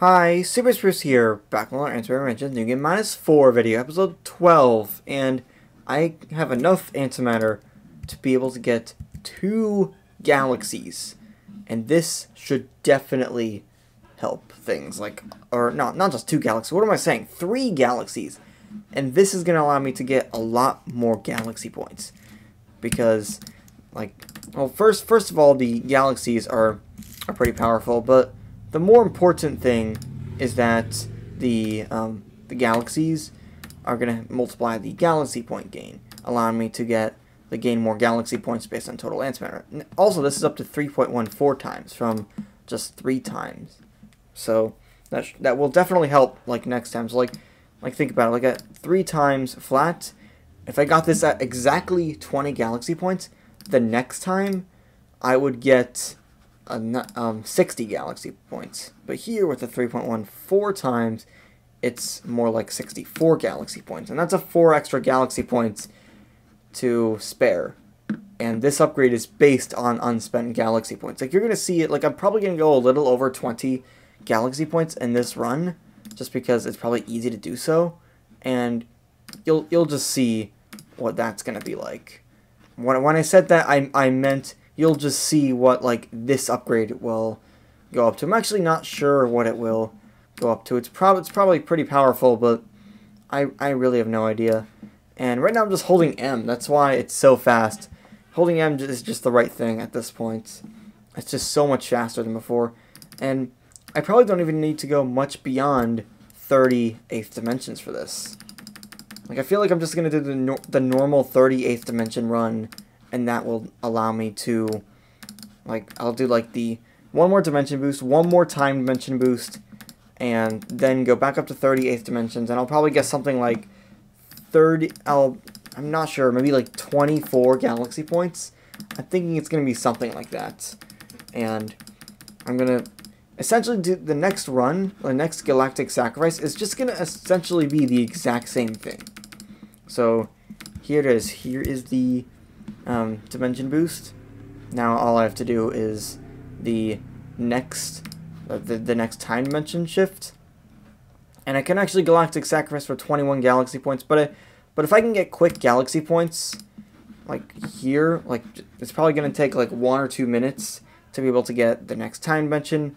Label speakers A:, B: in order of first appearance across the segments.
A: Hi, Super Spruce here, back on our Antimatter Dimensions New Game Minus 4 video, episode 12, and I have enough antimatter to be able to get two galaxies, and this should definitely help things, like, or not, not just two galaxies, what am I saying, three galaxies, and this is going to allow me to get a lot more galaxy points, because, like, well, first, first of all, the galaxies are, are pretty powerful, but the more important thing is that the um, the galaxies are going to multiply the galaxy point gain, allowing me to get the gain more galaxy points based on total antimatter. Also, this is up to 3.14 times from just three times, so that that will definitely help. Like next time, so like like think about it, like at three times flat. If I got this at exactly 20 galaxy points, the next time I would get um, 60 galaxy points. But here with the 3.14 times, it's more like 64 galaxy points. And that's a 4 extra galaxy points to spare. And this upgrade is based on unspent galaxy points. Like, you're going to see it, like, I'm probably going to go a little over 20 galaxy points in this run, just because it's probably easy to do so. And you'll, you'll just see what that's going to be like. When, when I said that, I, I meant you'll just see what like this upgrade will go up to. I'm actually not sure what it will go up to. It's probably it's probably pretty powerful, but I I really have no idea. And right now I'm just holding M. That's why it's so fast. Holding M is just the right thing at this point. It's just so much faster than before. And I probably don't even need to go much beyond 30 eighth dimensions for this. Like, I feel like I'm just going to do the, no the normal 38th dimension run and that will allow me to, like, I'll do, like, the one more dimension boost, one more time dimension boost, and then go back up to 38th dimensions, and I'll probably get something like 30, I'll, I'm not sure, maybe like 24 galaxy points. I'm thinking it's going to be something like that, and I'm going to essentially do the next run, the next galactic sacrifice, is just going to essentially be the exact same thing. So, here it is. Here is the um, dimension boost. Now all I have to do is the next uh, the, the next time dimension shift. And I can actually Galactic Sacrifice for 21 galaxy points, but I, but if I can get quick galaxy points, like here, like it's probably going to take like one or two minutes to be able to get the next time dimension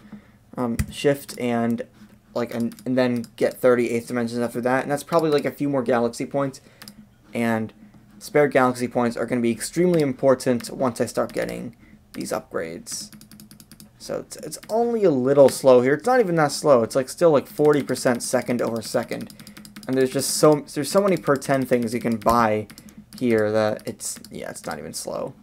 A: um, shift and like and, and then get 38th dimensions after that, and that's probably like a few more galaxy points, and spare galaxy points are going to be extremely important once I start getting these upgrades. So it's, it's only a little slow here. It's not even that slow. It's like still like 40% second over second. And there's just so there's so many per 10 things you can buy here that it's yeah, it's not even slow.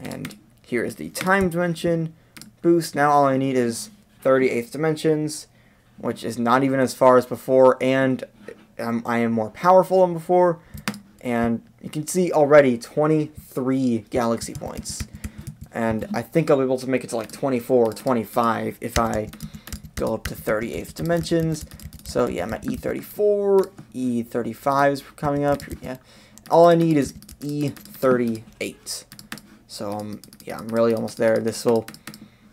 A: And here is the time dimension boost. Now all I need is 38th dimensions, which is not even as far as before, and um, I am more powerful than before and you can see already 23 galaxy points. And I think I'll be able to make it to like 24 or 25 if I go up to 38th dimensions. So yeah, I'm E34, E35 is coming up. Yeah, all I need is E38. So um, yeah, I'm really almost there. This will,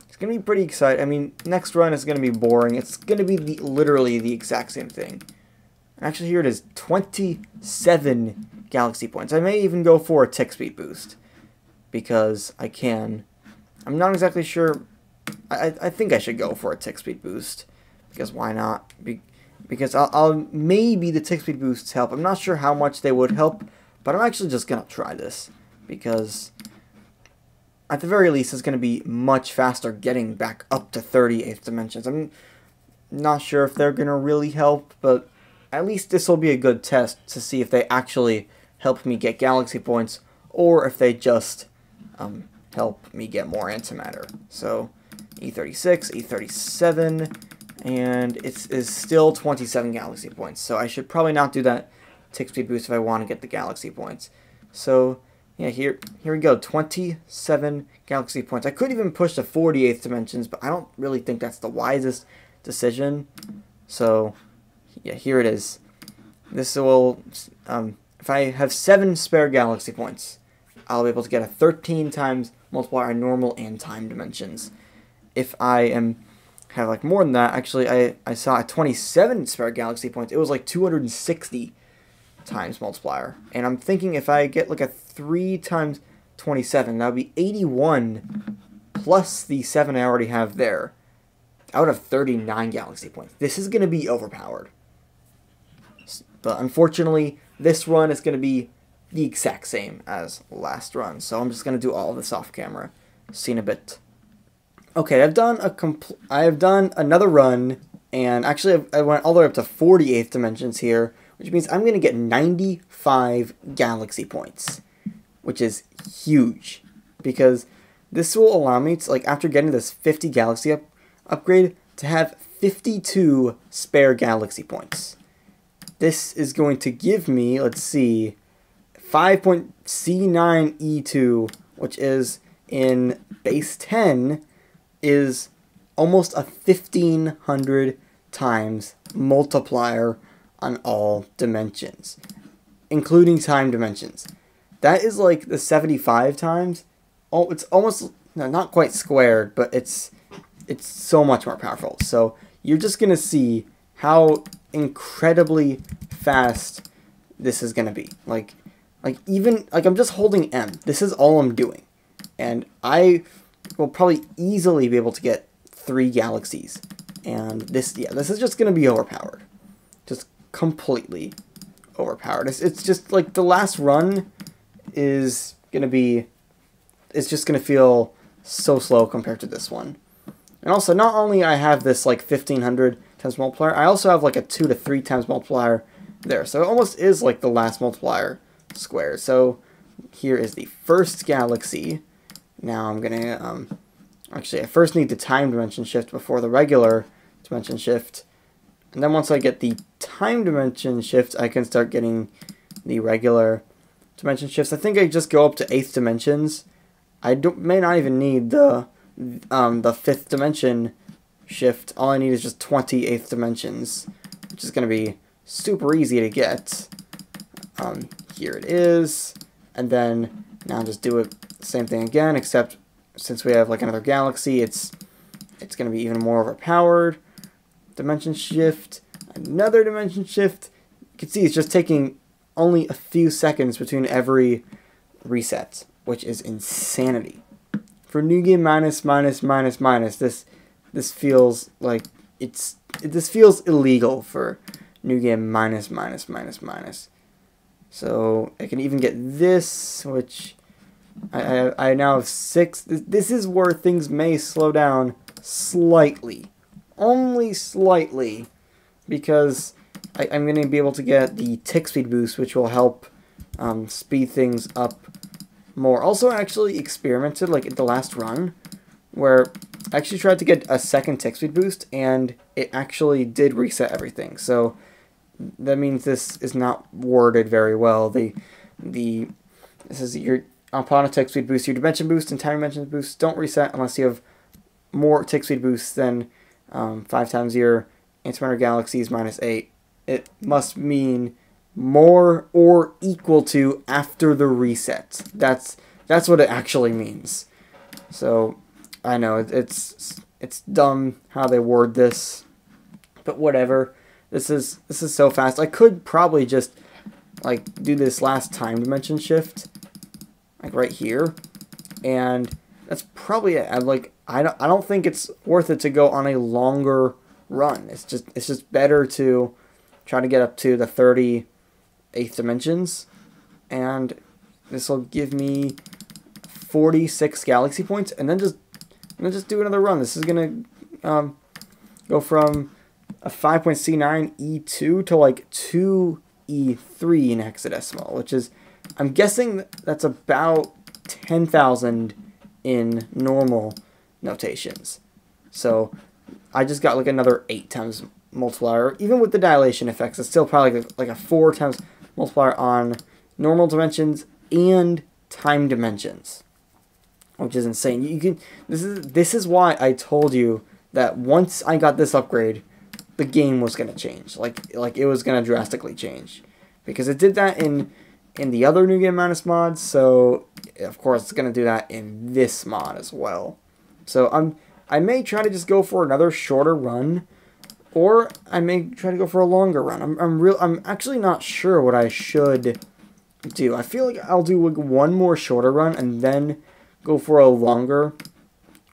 A: it's gonna be pretty exciting. I mean, next run is gonna be boring. It's gonna be the, literally the exact same thing. Actually, here it is, 27 galaxy points. I may even go for a tick speed boost because I can. I'm not exactly sure. I, I think I should go for a tick speed boost because why not? Be, because I'll, I'll maybe the tick speed boosts help. I'm not sure how much they would help, but I'm actually just gonna try this because at the very least it's gonna be much faster getting back up to 38th dimensions. I'm not sure if they're gonna really help, but at least this will be a good test to see if they actually help me get galaxy points, or if they just um, help me get more antimatter. So E36, E37, and it is still 27 galaxy points. So I should probably not do that tick speed boost if I want to get the galaxy points. So yeah, here here we go, 27 galaxy points. I could even push to 48th dimensions, but I don't really think that's the wisest decision. So yeah, here it is. This will um, if I have 7 spare galaxy points, I'll be able to get a 13 times multiplier normal and time dimensions. If I am have like more than that. Actually, I, I saw a 27 spare galaxy points. It was like 260 times multiplier. And I'm thinking if I get like a 3 times 27, that would be 81 plus the 7 I already have there. I would have 39 galaxy points. This is going to be overpowered. But unfortunately, this run is going to be the exact same as last run. So I'm just going to do all of this off camera. See in a bit. Okay, I've done a compl- I have done another run, and actually I went all the way up to 48th dimensions here, which means I'm going to get 95 galaxy points, which is huge, because this will allow me to, like, after getting this 50 galaxy up- upgrade, to have 52 spare galaxy points. This is going to give me, let's see, 5.C9E2, which is in base 10, is almost a 1500 times multiplier on all dimensions, including time dimensions. That is like the 75 times. Oh, it's almost no, not quite squared, but it's it's so much more powerful. So you're just gonna see how incredibly fast this is gonna be. Like, like even like I'm just holding M. This is all I'm doing, and I will probably easily be able to get three galaxies. And this, yeah, this is just gonna be overpowered, just completely overpowered. It's it's just like the last run is gonna be, it's just gonna feel so slow compared to this one. And also, not only I have this like 1500 times multiplier, I also have like a 2 to 3 times multiplier there. So it almost is like the last multiplier square. So here is the first galaxy. Now I'm going to, um, actually I first need the time dimension shift before the regular dimension shift. And then once I get the time dimension shift, I can start getting the regular dimension shifts. I think I just go up to 8th dimensions. I don't, may not even need the um, the 5th dimension shift. All I need is just 28th dimensions, which is going to be super easy to get. Um, here it is. And then now just do it same thing again, except since we have like another galaxy, it's it's going to be even more overpowered. Dimension shift, another dimension shift. You can see it's just taking only a few seconds between every reset, which is insanity. For new game minus minus minus minus, this this feels like it's this feels illegal for new game minus minus minus minus. So I can even get this, which I, I, I now have six. This is where things may slow down slightly. Only slightly. Because I, am going to be able to get the tick speed boost, which will help um, speed things up more. Also, I actually experimented, like, at the last run, where I actually tried to get a second tick speed boost, and it actually did reset everything. So, that means this is not worded very well. The, the, this is your upon a tick speed boost, your dimension boost and time dimension boost don't reset unless you have more tick speed boosts than um, 5 times your antimatter galaxies minus 8. It must mean more or equal to after the reset. That's that's what it actually means. So I know it's it's dumb how they word this, but whatever. This is this is so fast. I could probably just like do this last time dimension shift like right here, and that's probably it. I'm like I don't I don't think it's worth it to go on a longer run. It's just it's just better to try to get up to the 38th dimensions, and this will give me 46 galaxy points, and then just and then just do another run. This is gonna um, go from a 5.C9 E2 to like 2 E3 in hexadecimal, which is I'm guessing that's about 10,000 in normal notations. So I just got like another 8 times multiplier. Even with the dilation effects, it's still probably like a 4 times multiplier on normal dimensions and time dimensions. Which is insane. You can this is this is why I told you that once I got this upgrade, the game was gonna change. Like like it was gonna drastically change. Because it did that in in the other New Game Minus mods, so of course it's going to do that in this mod as well. So I'm I may try to just go for another shorter run, or I may try to go for a longer run. I'm I'm real I'm actually not sure what I should do. I feel like I'll do one more shorter run and then go for a longer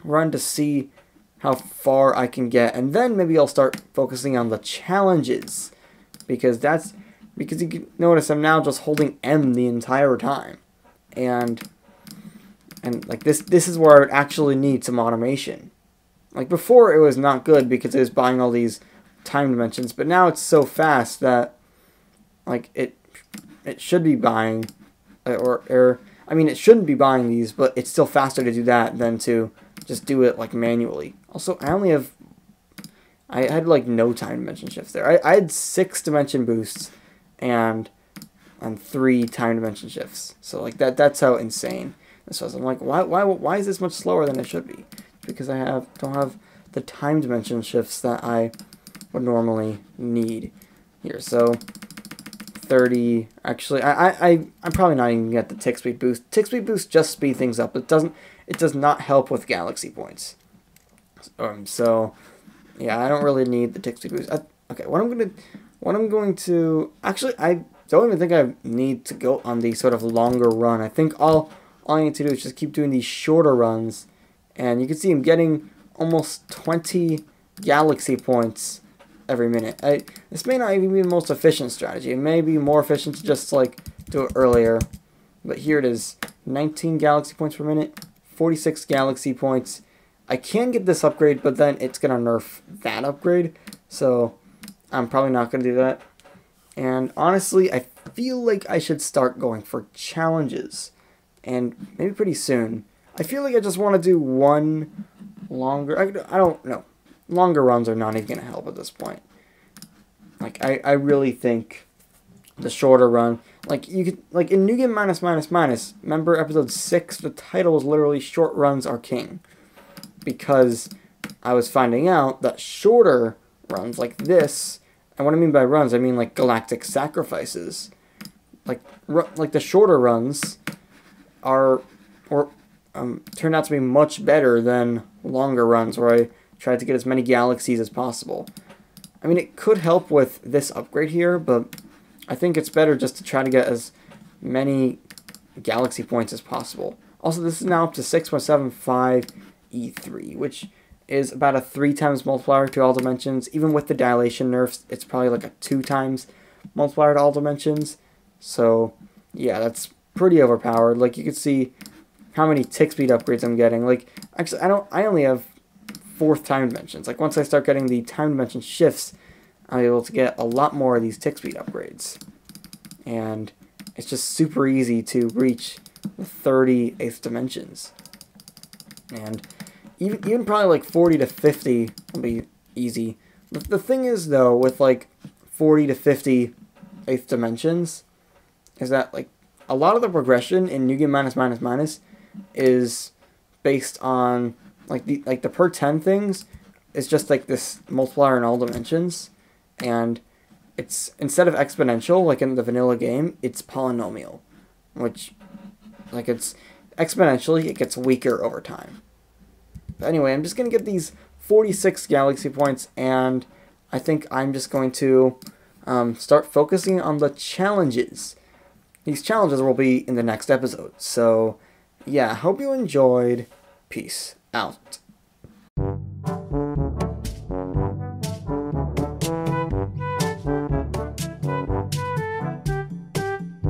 A: run to see how far I can get, and then maybe I'll start focusing on the challenges. Because that's because you can notice I'm now just holding M the entire time, and and like this this is where I would actually need some automation. Like before, it was not good because it was buying all these time dimensions, but now it's so fast that like it it should be buying uh, or or I mean it shouldn't be buying these, but it's still faster to do that than to just do it like manually. Also, I only have I had like no time dimension shifts there. I, I had six dimension boosts and and three time dimension shifts. So like that that's how insane this was. I'm like, why why why is this much slower than it should be? Because I have don't have the time dimension shifts that I would normally need here. So 30 actually I, I I'm probably not even get the tick speed boost. Tick speed boost just speed things up. It doesn't it does not help with galaxy points. Um, so, yeah, I don't really need the tick speed boost. I, okay, what I'm gonna, what I'm going to, actually, I don't even think I need to go on the sort of longer run. I think all, all I need to do is just keep doing these shorter runs, and you can see I'm getting almost 20 galaxy points every minute. I, this may not even be the most efficient strategy. It may be more efficient to just, like, do it earlier. But here it is, 19 galaxy points per minute, 46 galaxy points. I can get this upgrade, but then it's going to nerf that upgrade. So I'm probably not going to do that. And honestly, I feel like I should start going for challenges. And maybe pretty soon. I feel like I just want to do one longer... I, I don't know. Longer runs are not even going to help at this point. Like, I, I really think the shorter run like you could like in New Game Minus Minus Minus. Remember episode six? The title was literally "Short Runs Are King," because I was finding out that shorter runs like this, and what I mean by runs, I mean like galactic sacrifices. Like like the shorter runs are or um, turned out to be much better than longer runs where I tried to get as many galaxies as possible. I mean, it could help with this upgrade here, but I think it's better just to try to get as many galaxy points as possible. Also, this is now up to 6.75 E3, which is about a 3 times multiplier to all dimensions. Even with the dilation nerfs, it's probably like a 2 times multiplier to all dimensions. So, yeah, that's pretty overpowered. Like, you can see how many tick speed upgrades I'm getting. Like, actually, I don't, I only have fourth time dimensions. Like, once I start getting the time dimension shifts, I'm able to get a lot more of these tick speed upgrades. And it's just super easy to reach the 38th dimensions. And even, even probably like 40 to 50 will be easy. The, the thing is, though, with like 40 to 50 eighth dimensions, is that like a lot of the progression in New Game Minus Minus Minus is based on like the like the per 10 things is just like this multiplier in all dimensions and it's instead of exponential like in the vanilla game, it's polynomial, which like it's exponentially it gets weaker over time. But anyway, I'm just gonna get these 46 galaxy points, and I think I'm just going to um, start focusing on the challenges. These challenges will be in the next episode. So, yeah, hope you enjoyed. Peace out.